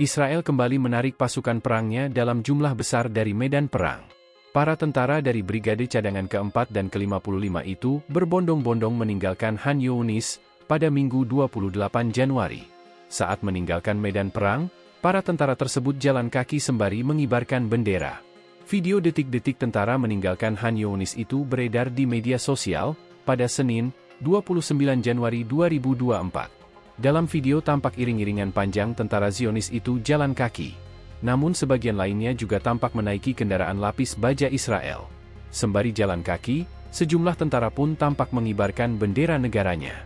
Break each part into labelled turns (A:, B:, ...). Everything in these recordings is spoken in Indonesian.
A: Israel kembali menarik pasukan perangnya dalam jumlah besar dari medan perang. Para tentara dari Brigade Cadangan ke-4 dan ke-55 itu berbondong-bondong meninggalkan Han Yunis pada Minggu 28 Januari. Saat meninggalkan medan perang, para tentara tersebut jalan kaki sembari mengibarkan bendera. Video detik-detik tentara meninggalkan Han Yunis itu beredar di media sosial pada Senin, 29 Januari 2024. Dalam video tampak iring-iringan panjang tentara Zionis itu jalan kaki. Namun sebagian lainnya juga tampak menaiki kendaraan lapis baja Israel. Sembari jalan kaki, sejumlah tentara pun tampak mengibarkan bendera negaranya.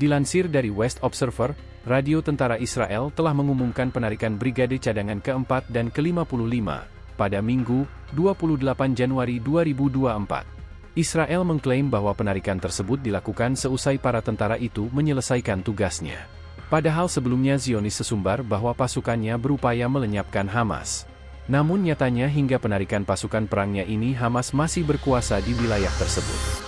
A: Dilansir dari West Observer, radio tentara Israel telah mengumumkan penarikan Brigade Cadangan ke-4 dan ke-55 pada Minggu, 28 Januari 2024. Israel mengklaim bahwa penarikan tersebut dilakukan seusai para tentara itu menyelesaikan tugasnya. Padahal sebelumnya Zionis sesumbar bahwa pasukannya berupaya melenyapkan Hamas. Namun nyatanya hingga penarikan pasukan perangnya ini Hamas masih berkuasa di wilayah tersebut.